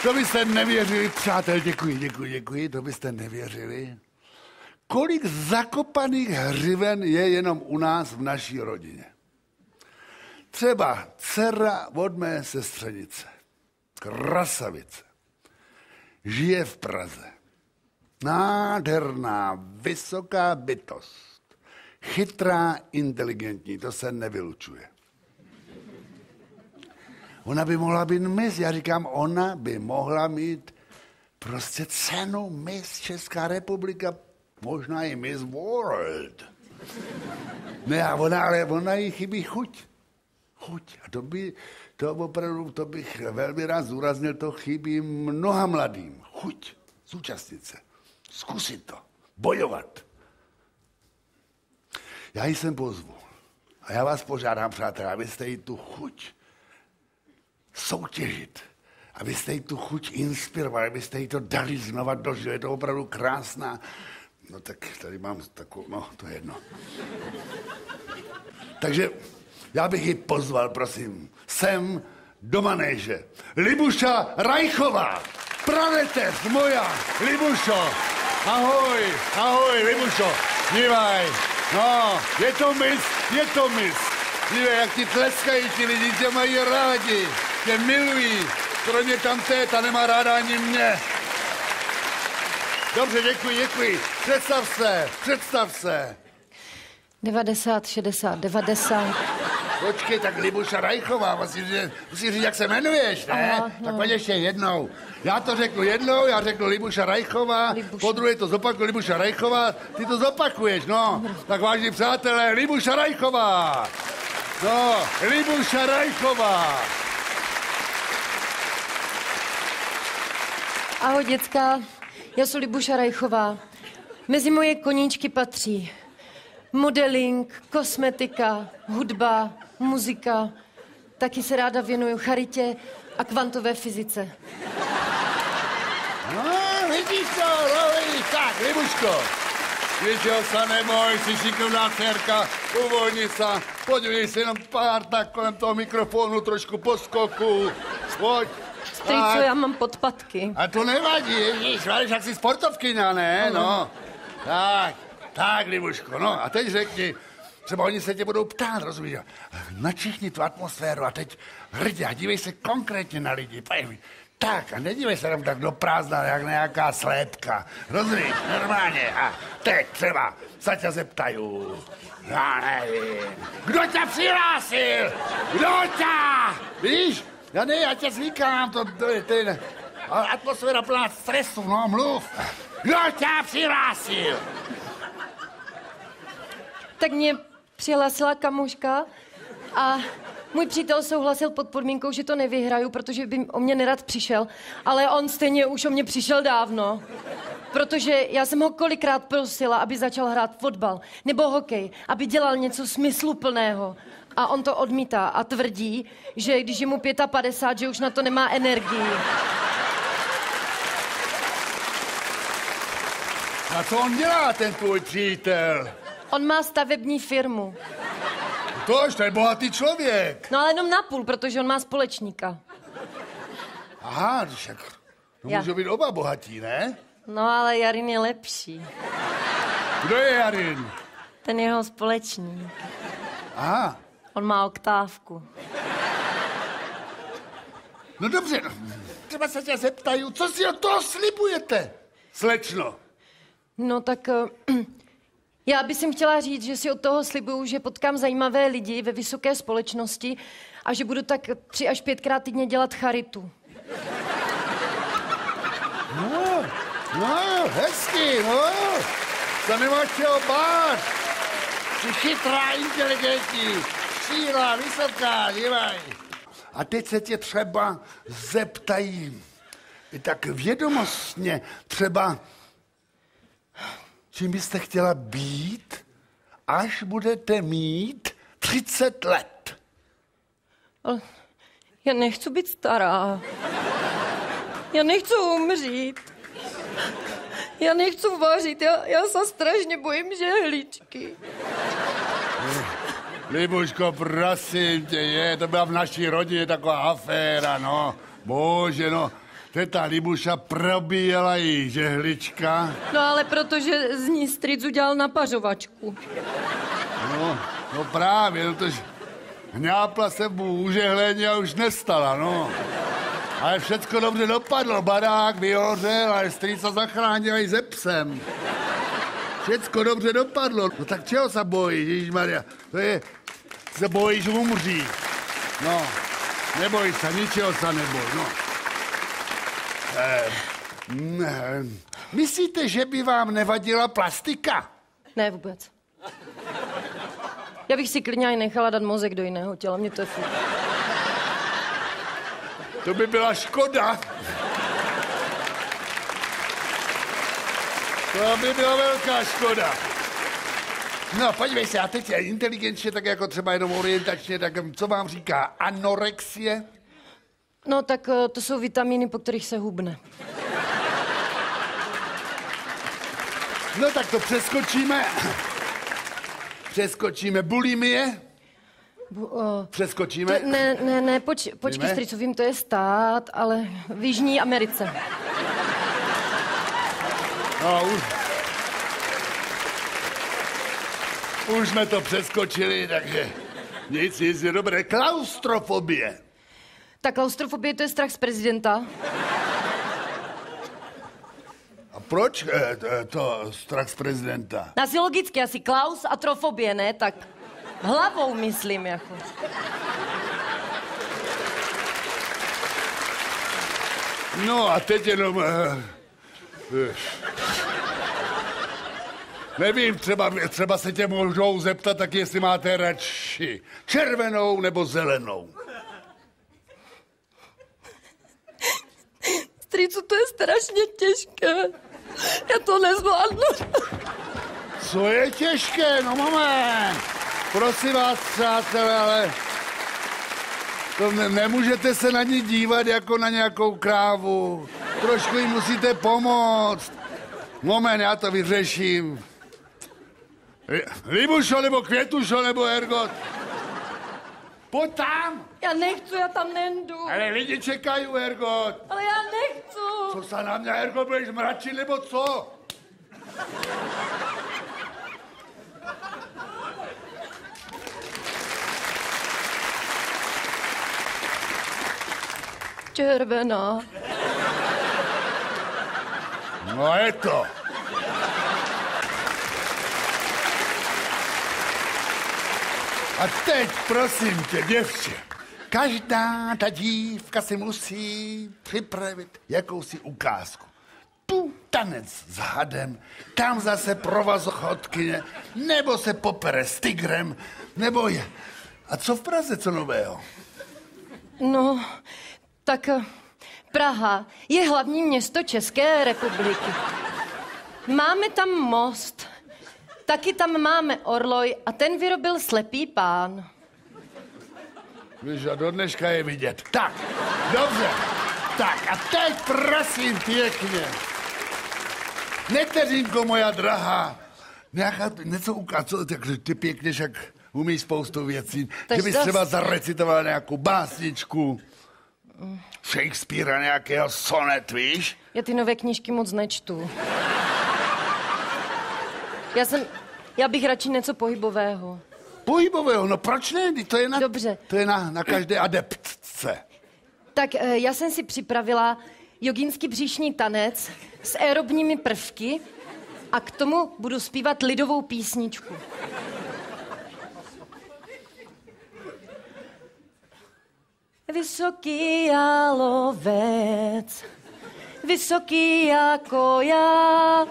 To byste nevěřili, přátel, děkuji, děkuji, děkuji, to byste nevěřili. Kolik zakopaných hřiven je jenom u nás v naší rodině. Třeba dcera od mé sestřenice, krasavice, žije v Praze. Nádherná, vysoká bytost. Chytrá, inteligentní, to se nevylučuje. Ona by mohla být Miss. Já říkám, ona by mohla mít prostě cenu Miss Česká republika, možná i Miss World. Ne, a ona, ale ona jí chybí chuť. Chuť. A to by, to opravdu, to bych velmi rád zúraznil, to chybí mnoha mladým. Chuť, zúčastnit se, zkusit to, bojovat. Já ji sem pozvu. A já vás požádám, přátelé, abyste jí tu chuť soutěžit. Abyste jí tu chuť inspirovali, abyste jí to dali znova do. Je to opravdu krásná. No tak tady mám takovou, no to je jedno. Takže já bych ji pozval, prosím, sem do manéže. Libuša Rajchová, pranetes moja, Libušo. Ahoj, ahoj, Libušo, dívaj. No, je to mis, je to mis. Dívej, jak ti tleskají ti lidi, tě mají rádi, tě milují. Kromě tam ta nemá ráda ani mě. Dobře, děkuji, děkuji. Představ se, představ se. 90, 60, 90. Počkej, tak Libuša Rajchová, musíš, říct- musíš říct, jak se jmenuješ, ne? Aha, no. Tak pojď ještě jednou. Já to řeknu jednou, já řeknu Libuša Rajchová, Libuša. po druhé to zopakuju Libuša Rajchová, ty to zopakuješ, no. Tak vážení přátelé, Libuša Rajchová. No, Libuša Rajchová. Ahoj, děcka. Já jsem Libuša Rajchová. Mezi moje koníčky patří modeling, kosmetika, hudba, muzika. Taky se ráda věnuju charitě a kvantové fyzice. No, vidíš to, no vidíš, tak, Libuško. Ničeho se neboj, jsi šikovná dcerka, uvolni se, podívej se jenom pár tak kolem toho mikrofonu, trošku poskoku, pojď. Strýco, já mám podpatky. A to nevadí, ježíš, ale jak jsi sportovkyňa, ne? No. Tak, tak, Libuško, no a teď řekni, třeba oni se tě budou ptát, rozumíš? Načichni tu atmosféru a teď hrdě a dívej se konkrétně na lidi. Tak a nedívej se tam tak do prázdna, jak nějaká slépka. Rozumíš? Normálně. A teď třeba se tě zeptaju. Já nevím. Kdo tě přihlásil? Kdo tě? Víš? Já ne, já tě zvykám, to, to je ten... Atmosféra plná stresu, no, mluv. Kdo tě přihlásil? Tak mě přihlásila kamoška a můj přítel souhlasil pod podmínkou, že to nevyhraju, protože by o mě nerad přišel, ale on stejně už o mě přišel dávno. Protože já jsem ho kolikrát prosila, aby začal hrát fotbal nebo hokej, aby dělal něco smysluplného. A on to odmítá a tvrdí, že když je mu 55, že už na to nemá energii. A co on dělá, ten tvůj přítel? On má stavební firmu. Tož, to je bohatý člověk. No ale jenom na půl, protože on má společníka. Aha, však to Já. můžou být oba bohatí, ne? No ale Jarin je lepší. Kdo je Jarin? Ten jeho společník. Aha, On má oktávku. no dobře, třeba se tě zeptají, co si od toho slibujete, slečno? No tak eh, já bych si chtěla říct, že si od toho slibuju, že potkám zajímavé lidi ve vysoké společnosti a že budu tak tři až pětkrát týdně dělat charitu. No, no, hezky, no. To nemáš čeho bát. Jsi chytrá, inteligentní, síla, vysoká, dívej. A teď se tě třeba zeptají, tak vědomostně, třeba, čím byste chtěla být, až budete mít 30 let. Ale já nechci být stará. Já nechci umřít. Já nechci vařit, já, já se strašně bojím žehličky. Libuško, prosím tě, je, to byla v naší rodině taková aféra, no. Bože, no. Teta Libuša probíjela jí žehlička. No ale protože z ní stric udělal napařovačku. No, no právě, no tož hňápla se mu užehlení a už nestala, no. Ale všecko dobře dopadlo, barák vyhořel, ale strýca zachránila i ze psem. Všecko dobře dopadlo. No tak čeho se bojíš, Ježišmarja? To je, se bojíš umřít. No, neboj se, ničeho se neboj, no. Eh, myslíte, že by vám nevadila plastika? Ne vůbec. Já bych si klidně i nechala dát mozek do jiného těla, mě to je furt. To by byla škoda. To by byla velká škoda. No, podívej se, a teď je inteligentně, tak jako třeba jenom orientačně, tak co vám říká anorexie? No tak eh, to jsou vitamíny, po kterých se hubne. No tak to přeskočíme. Přeskočíme bulimie. Bu, uh, Přeskočíme. ne, ne, ne, poč, počkej, Víme? strico, vím, to je stát, ale v Jižní Americe. No, už... Už jsme to přeskočili, takže Nic, nic, je dobré. Klaustrofobie. Ta klaustrofobie to je strach z prezidenta. A proč eh, to, to strach z prezidenta? Asi logicky, asi klaus a trofobie, ne? Tak hlavou myslím, jako. No a teď jenom... Uh, uh, nevím, třeba, třeba se tě můžou zeptat, tak jestli máte radši červenou nebo zelenou. Strýcu, to je strašně těžké. Já to nezvládnu. Co je těžké? No moment. Prosím vás, přátelé, ale to ne, nemůžete se na ní dívat jako na nějakou krávu. Trošku jí musíte pomoct. Moment, já to vyřeším. Li- Libušo nebo Květušo nebo Ergot. Pojď tam. Já nechci, já tam nejdu. Ale lidi čekají, Ergot. Ale já nechci. Co se na mě, Ergot, budeš mračit nebo co? Červená. No je to. A teď, prosím tě, děvče, každá ta dívka si musí připravit jakousi ukázku. Tu tanec s hadem, tam zase provazochodkyně, nebo se popere s tigrem, nebo je. A co v Praze, co nového? No, tak eh, Praha je hlavní město České republiky. Máme tam most. Taky tam máme orloj a ten vyrobil slepý pán. Víš, a do dneška je vidět. Tak, dobře. Tak a teď prosím pěkně. Neteřinko moja drahá, nějaká, něco ukáž, co, tak, ty pěkně však umíš spoustu věcí, Tak že bys třeba zarecitovala nějakou básničku, Shakespearea nějakého sonet, víš? Já ty nové knížky moc nečtu. Já jsem, já bych radši něco pohybového. Pohybového, no proč ne? To je na, Dobře. To je na, na každé adeptce. Tak eh, já jsem si připravila jogínský bříšní tanec s aerobními prvky a k tomu budu zpívat lidovou písničku. Vysoký jalovec, vysoký jako já,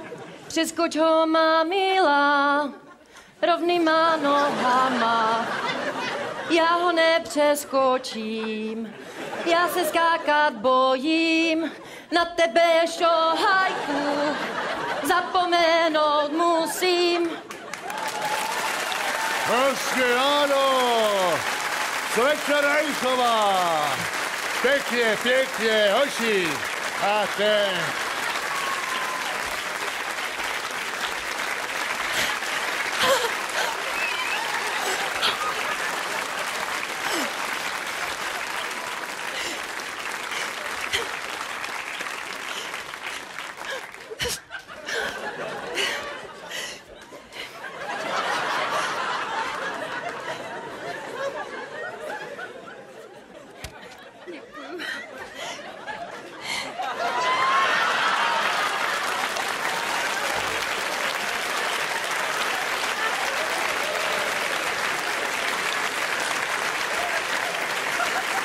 přeskoč ho má milá, rovnýma nohama, já ho nepřeskočím, já se skákat bojím, na tebe šohajku, zapomenout musím. Hezky, ano. Slečna Rajchová. Pěkně, pěkně, hoši. A ten.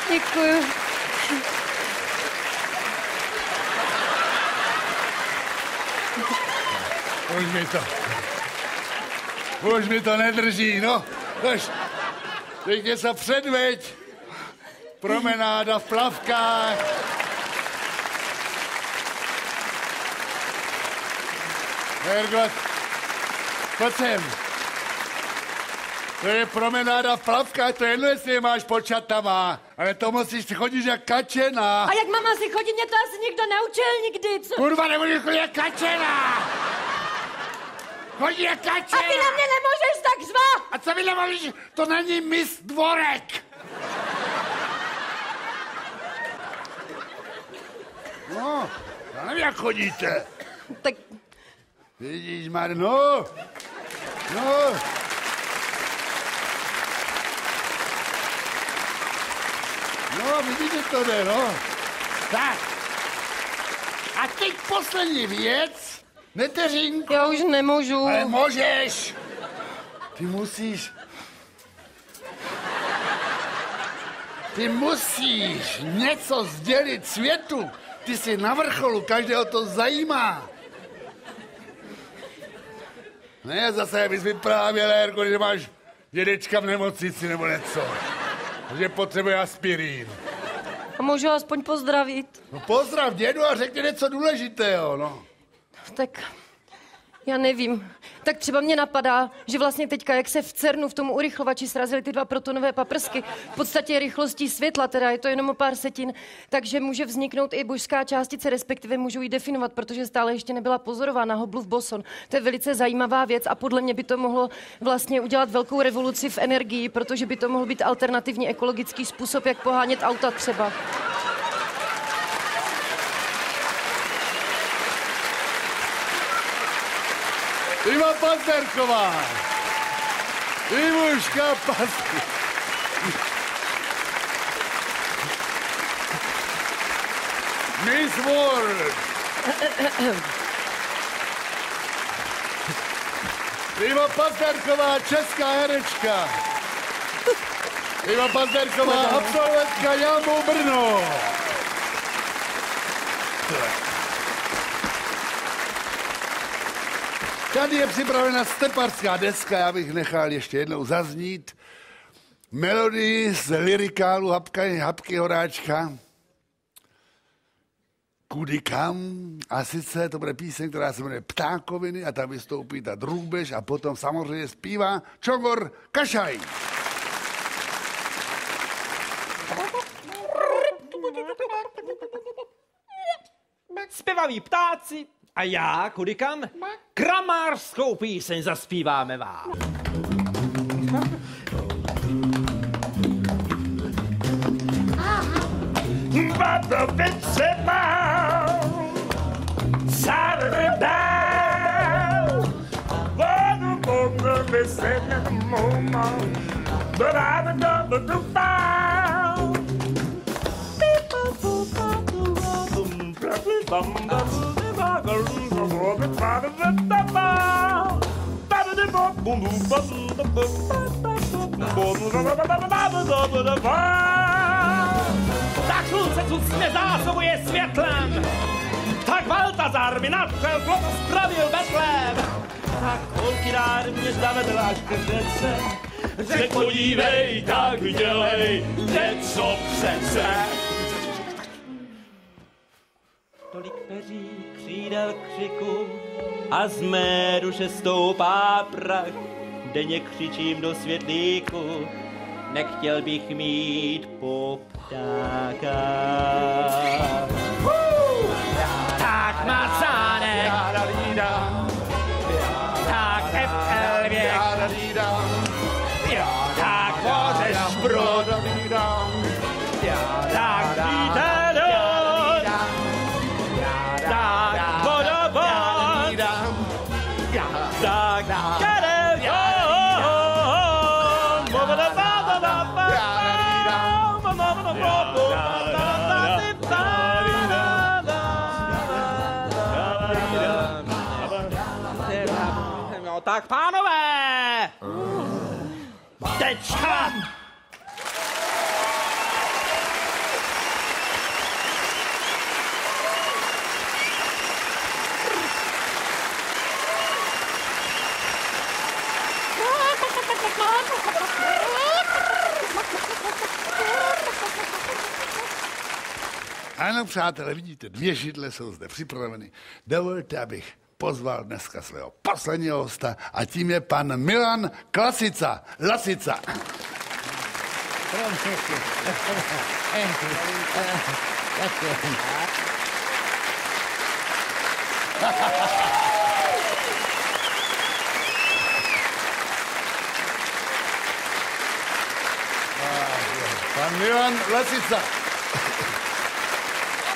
Děkuju. Už mi to. Už mi to nedrží, no. Už. Pěkně se předveď. Promenáda v plavkách. Hergot, pojď sem. To je promenáda v plavkách, to je jedno, jestli je máš pod čatama, ale to musíš chodit jak kačena. A jak mám asi chodit, mě to asi nikdo neučil nikdy, co? Kurva, nebudeš chodit jak kačena! Chodí jak A kačena! ty na mě nemůžeš tak zvát! A co vy nemluvíš? To není mis dvorek. No, já nevím, jak chodíte. Tak Vidíš, Mar, no. No. No, vidíte, to jde, no. Tak. A teď poslední věc. Neteřinku. Já už nemůžu. Ale můžeš. Ty musíš... Ty musíš něco sdělit světu. Ty jsi na vrcholu, každého to zajímá. Ne, zase bys vyprávěl, Erko, že máš dědečka v nemocnici nebo něco. Že potřebuje aspirín. A můžu aspoň pozdravit? No pozdrav dědu a řekni něco důležitého, no. Tak já nevím. Tak třeba mě napadá, že vlastně teďka, jak se v CERNu v tom urychlovači srazily ty dva protonové paprsky, v podstatě rychlostí světla, teda je to jenom o pár setin, takže může vzniknout i božská částice, respektive můžu ji definovat, protože stále ještě nebyla pozorována Hubbleův boson. To je velice zajímavá věc a podle mě by to mohlo vlastně udělat velkou revoluci v energii, protože by to mohl být alternativní ekologický způsob, jak pohánět auta třeba. Iva Panterková. Ivuška Panterková. Miss World. Iva Panterková, česká herečka. Iva Panterková, absolventka Jamu Brno. Tady je připravena steparská deska, já bych nechal ještě jednou zaznít. Melodii z lirikálu Hapka, Hapky Horáčka. Kudy kam? A sice to bude píseň, která se jmenuje Ptákoviny a tam vystoupí ta drůbež a potom samozřejmě zpívá Čogor Kašaj. Zpěvaví ptáci a já, kudy kam? Kramářskou píseň zaspíváme vám. But the bits about Saturday down. But the boat is sitting in the moment. But I've done the do found. Tak slunce tu mě zásobuje světlem, tak Baltazar mi nadchel klop spravil Betlém. Tak holky dár mě zavedla až ke řece, Řek podívej, tak dělej něco přece. Tolik peří, křídel křiku a z mé duše stoupá prach. Denně křičím do světlíku, nechtěl bych mít po ptáka. Tak macánek, tak FL věk, tak mořeš brod, tak pánové! Tečka! Ano, přátelé, vidíte, dvě židle jsou zde připraveny. Dovolte, abych pozval dneska svého posledního hosta a tím je pan Milan Klasica. Lasica. Pan Milan Lasica.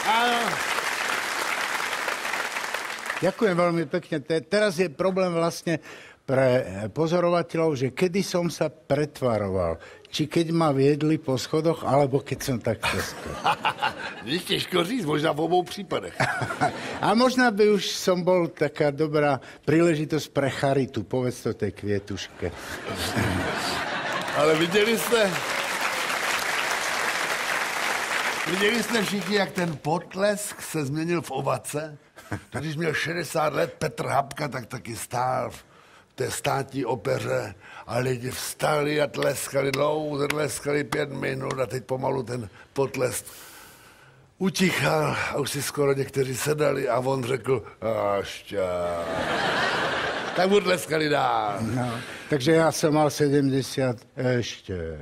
Ano. Ďakujem veľmi pekne. Te, teraz je problém vlastne pre pozorovateľov, že kedy som sa pretvaroval. Či keď ma viedli po schodoch, alebo keď som tak skol. *laughs* Víš, těžko říct, možná v obou případech. *laughs* A možná by už som bol taká dobrá príležitosť pre charitu. Povedz to tej kvietuške. *laughs* Ale viděli jste, viděli jste všichni, jak ten potlesk se změnil v ovace? To, když měl 60 let Petr Hapka, tak taky stál v té státní opeře a lidi vstali a tleskali dlouho, tleskali pět minut a teď pomalu ten potlesk utichal a už si skoro někteří sedali a on řekl, ještě. Tak mu tleskali dál. No, takže ja som mal 70 ešte. *laughs*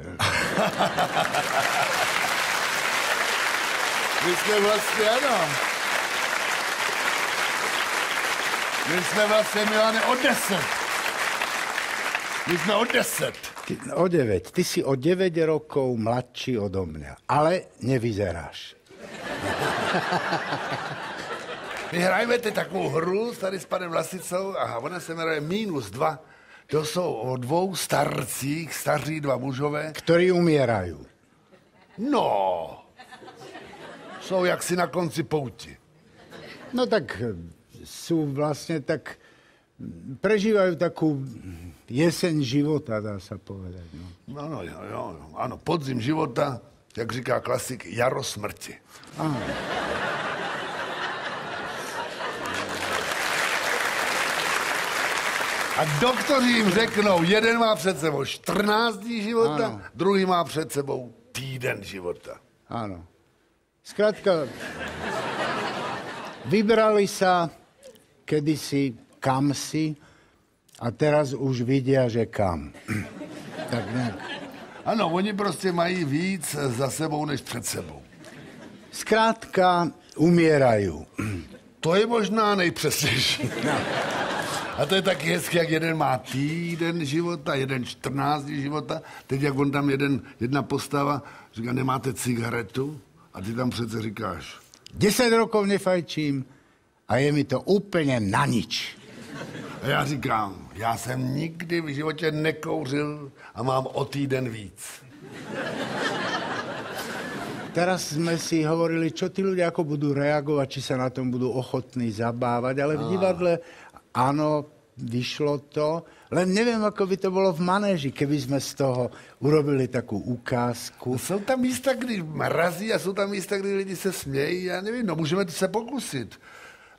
My jsme vlastně, ano. My jsme vlastně, Milane, o deset. My jsme o deset. Ty, o 9. Ty si o 9 rokov mladší odo mňa, ale nevyzeráš. My hrajeme teď takovou hru tady s panem Vlasicou a ona se jmenuje Minus dva. To jsou o dvou starcích, staří dva mužové. Ktorí umierajú. No, jsou jaksi na konci pouti. No tak sú vlastne tak, prežívajú takú jeseň života, dá sa povedať. No. No, no, jo, ano, podzim života, jak říká klasik, jaro smrti. A doktoři jim řeknou, jeden má před sebou 14 dní života, Ano. druhý má před sebou týden života. Áno. Skrátka, vybrali sa kedysi kam si a teraz už vidia, že kam. *clears throat* tak nejak. Ano, oni prostě mají víc za sebou než před sebou. Skrátka, umierajú. To je možná nejpřesnější. A to je taky hezky, jak jeden má týden života, jeden 14 dní života. Teď jak on tam jeden, jedna postava říká, nemáte cigaretu? A ty tam přece říkáš, 10 rokov nefajčím a je mi to úplne na nič. a já říkám, já jsem nikdy v životě nekouřil a mám o týden víc. Teraz sme si hovorili, čo tí ľudia ako budú reagovať, či sa na tom budú ochotní zabávať, ale v divadle áno, vyšlo to, len neviem, ako by to bolo v manéži, keby sme z toho urobili takú ukázku. Jsou tam místa, kdy mrazí a jsou tam místa, kdy lidi se smějí. Já nevím, no můžeme se pokusit.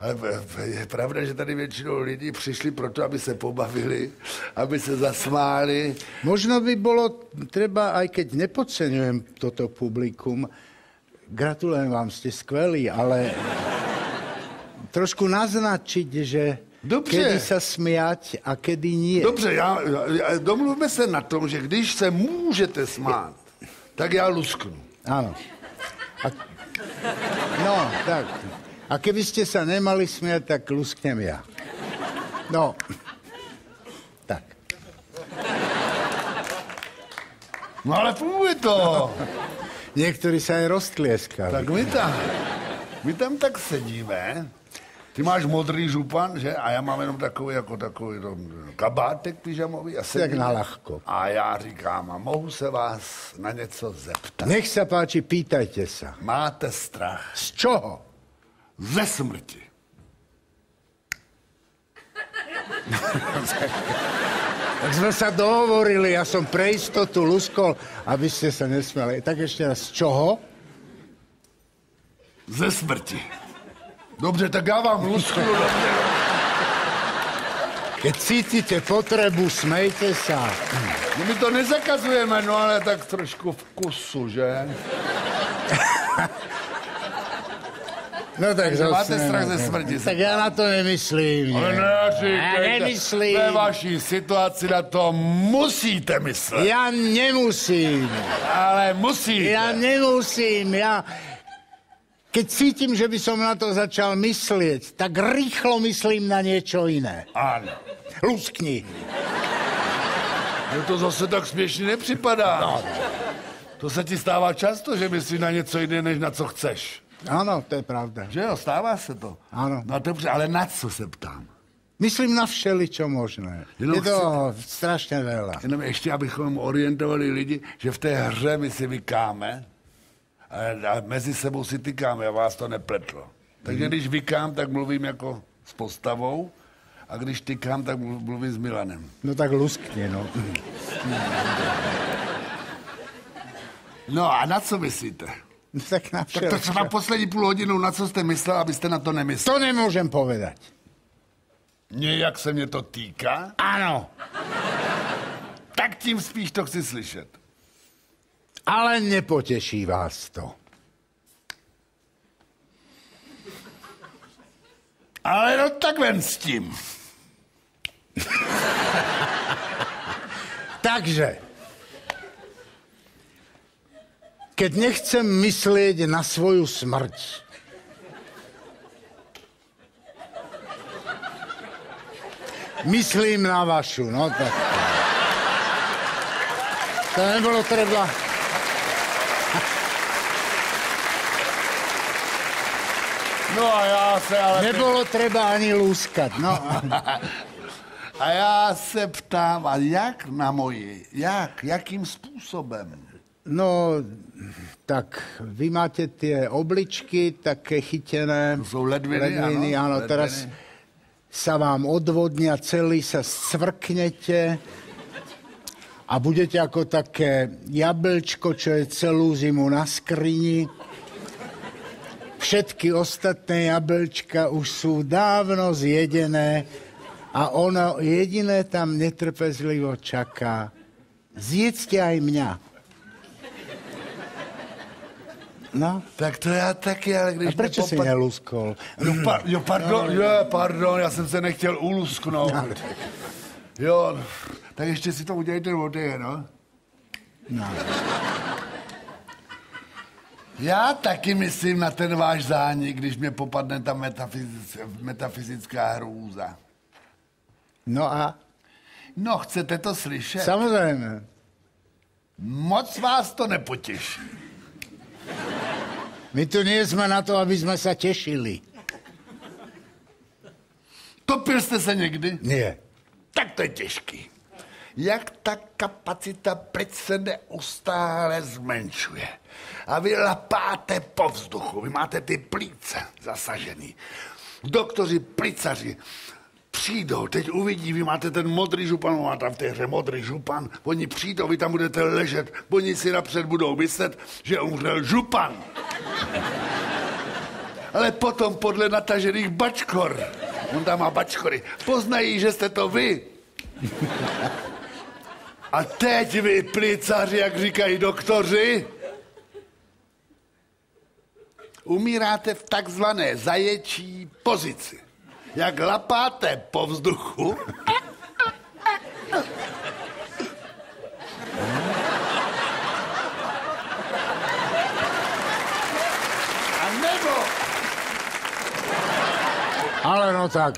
Ale je pravda, že tady většinou lidi přišli proto, aby se pobavili, aby se zasmáli. Možno by bolo treba, aj keď nepodceňujem toto publikum, gratulujem vám, ste skvelí, ale trošku naznačiť, že Dobře. kedy sa smiať a kedy nie. Dobře, já, já, domluvme se na tom, že když se můžete smát, tak já lusknu. Áno. A, no, tak. A keby ste sa nemali smiať, tak lusknem ja. No. Tak. No ale funguje to. Niektorí sa aj roztlieskali. Tak my tam, my tam tak sedíme, ty máš modrý župan, že? A já mám jenom takový, jako takový no, kabátek pyžamový. A sedíme. na ľahko. A já říkám, a mohu se vás na něco zeptat. Nech sa páči, pýtajte sa. Máte strach Z čoho? Ze smrti. *laughs* Tak sme sa dohovorili, ja som pre istotu luskol, aby ste sa nesmiali. Tak ešte raz, z čoho? Ze smrti. Dobře, tak já vám lusknu. Keď cítite potrebu, smejte sa. No my to nezakazujeme, no ale tak trošku vkusu, že? *laughs* No tak Takže máte zase- strach ze smrti. Tak ja na to nemyslím. Ale neříkejte, Já nemyslím. ve vaší situaci na to musíte myslet. Ja nemusím. Ale musíte. Ja nemusím. Ja... Keď cítim, že by som na to začal myslieť, tak rýchlo myslím na niečo iné. Ano. Luskni. Mně to zase tak směšně nepřipadá. No. To se ti stává často, že myslíš na něco jiné, než na co chceš. Áno, to je pravda. Že jo, stává se to. Ano. No dobře, ale na co se ptám? Myslím na všeličo možné. Jenom Je to strašně veľa. Jenom ještě, abychom orientovali lidi, že v té hře my si vykáme a, a mezi sebou si tykáme a vás to nepletlo. Takže když vykám, tak mluvím jako s postavou a když tykám, tak mluv- mluvím s Milanem. No tak luskně, no. No a na co myslíte? No *laughs* tak na Tak to třeba poslední půl hodinu, na co jste myslel, abyste na to nemysleli? To nemôžem povedať. Nějak se mě to týká? Áno, Tak tím spíš to chci slyšet. ale nepoteší vás to. Ale no tak ven s tím. *laughs* Takže, keď nechcem myslieť na svoju smrť, myslím na vašu, no tak. To nebolo treba. No a já se ale... Nebolo treba ani lúskať, no. A já se ptám, a jak na moji? Jak? Jakým způsobem? No, tak vy máte tie obličky také chytené. To jsou ledviny, ledviny ano, áno. ledviny. Teraz sa vám odvodnia, celý sa scvrknete a budete ako také jablčko, čo je celú zimu na skrini. Všetky ostatné jablčka už sú dávno zjedené a ono jediné tam netrpezlivo čaká. Zjedzte aj mňa. No, Tak to já taky, ale když a prečo mě si popad- neluskol? Jo, pa, jo, pardon, jo, pardon, já jsem se nechtěl ulusknout. Jo, tak ještě si to udělejte vody, no. No. Já taky myslím na ten váš zánik, když mě popadne ta metafyzic, metafyzická hrůza. no a No, chcete to slyšet? samozrejme, Moc vás to nepotěší. My tu nie na to, aby sme sa tešili. Topil jste se někdy? Nie. Tak to je těžký. Jak ta kapacita plic se neustále zmenšuje. A vy lapáte po vzduchu, vy máte ty plíce zasažený. Doktoři plicaři přijdou, teď uvidí, vy máte ten modrý župan, má tam v té hře modrý župan, oni přijdou, vy tam budete ležet, oni si napřed budou myslet, že umřel župan. Ale potom podle natažených bačkor, on tam má bačkory, poznají, že jste to vy. A teď vy, plicaři, jak říkají doktoři, umíráte v takzvané zaječí pozici. Jak lapáte po vzduchu, a nebo Ale no tak,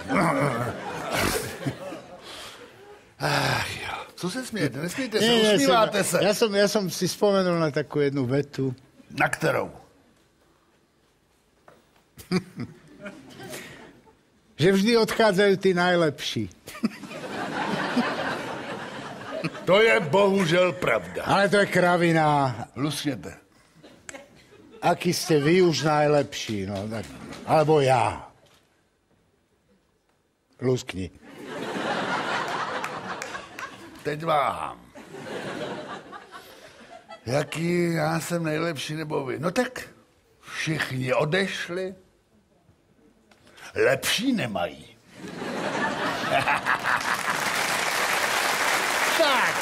Ach jo, co se smějete? Nesmíte se, nie, usmíváte som- se. Ja som, ja som si spomenul na takú jednu vetu. Na kterou? *laughs* Že vždy odchádzajú tí najlepší. To je bohužel pravda. Ale to je kravina. Luskněte. Aký ste vy už najlepší, no tak. Alebo ja. Luskni. Teď váhám. Jaký já jsem nejlepší nebo vy? No tak všichni odešli. Lepší nemají. *laughs* tak.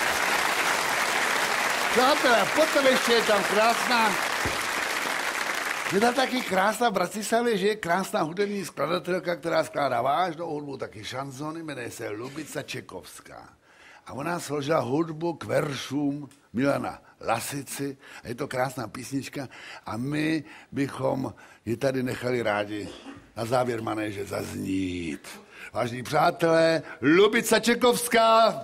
Přátelé, potom ještě je tam krásná je tam taky krásná v Bratislavě, že je krásná hudební skladatelka, která skládá vážnou hudbu, taky šanzony, jmenuje se Lubica Čekovská. A ona složila hudbu k veršům Milana Lasici. A je to krásná písnička. A my bychom ji tady nechali rádi na závěr manéže zaznít. Vážení přátelé, Lubica Čekovská,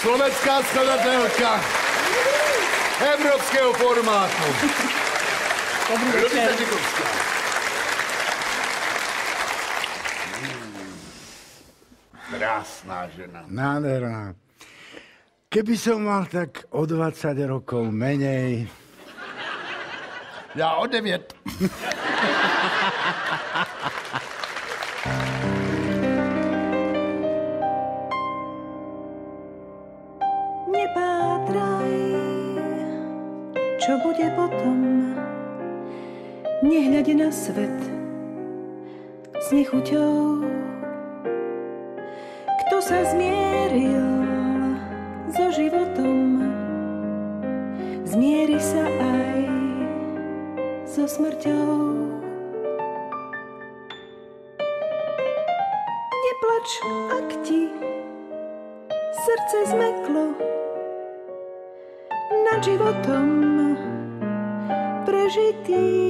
slovenská skladatelka evropského formátu. Lubica Čekovská. Krásná žena. Nádherná. Keby som mal tak o 20 rokov menej, Já o devět. *laughs* Nepátraj, čo bude potom. Nehľade na svet s nechuťou. Kto sa zmieril so životom, zmieri sa aj so smrťou. Životom prežitý.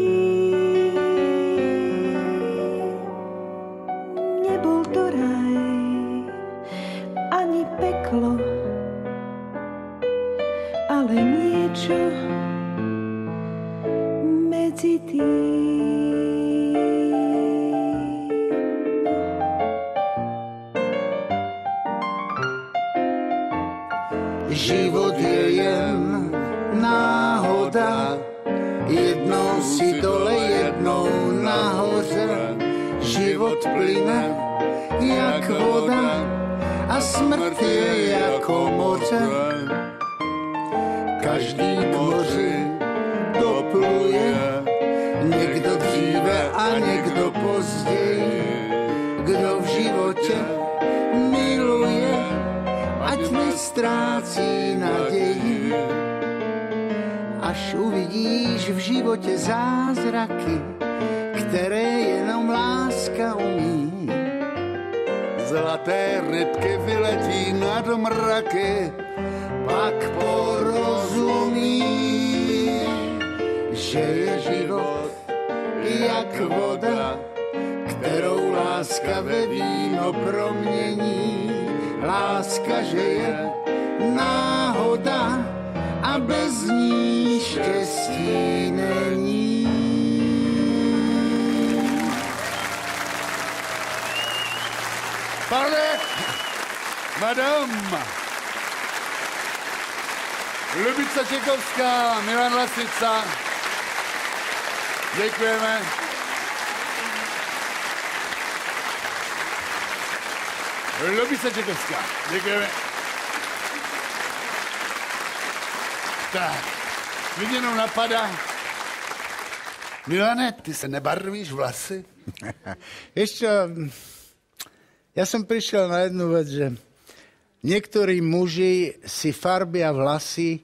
Láska umí. Zlaté rybky vyletí nad mraky, Pak porozumí, že je život jak voda, kterou láska ve víno promění. Láska, že je náhoda a bez ní štěstí není. Pane, madam, Lubice Čekovská, Milan Lasica, děkujeme. Lubice Čekovská, děkujeme. Tak, mě jenom napadá. Milane, ty se nebarvíš vlasy? *laughs* Ešte, ja som prišiel na jednu vec, že niektorí muži si farbia vlasy,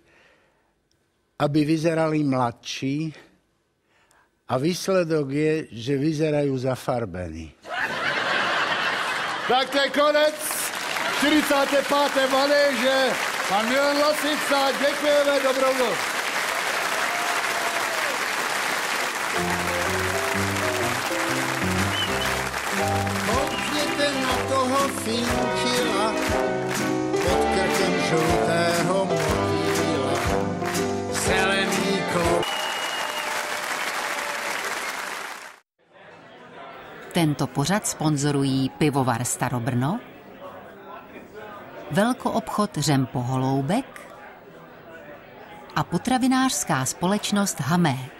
aby vyzerali mladší a výsledok je, že vyzerajú zafarbení. Tak to je konec 45. manéže. Pan Milan Lasica, děkujeme, dobrou noc. Finčila pod krkem žlutého motýla. Zelený. Tento pořad sponzorují pivovar Starobrno, velkoobchod Řempo Holoubek a potravinářská společnost Hamé.